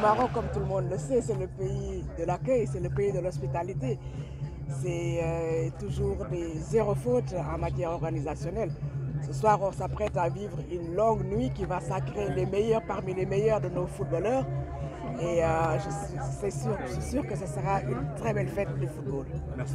Maroc, comme tout le monde le sait, c'est le pays de l'accueil, c'est le pays de l'hospitalité. C'est euh, toujours des zéro faute en matière organisationnelle. Ce soir, on s'apprête à vivre une longue nuit qui va sacrer les meilleurs parmi les meilleurs de nos footballeurs. Et euh, je, suis sûr, je sûr que ce sera une très belle fête de football. Merci.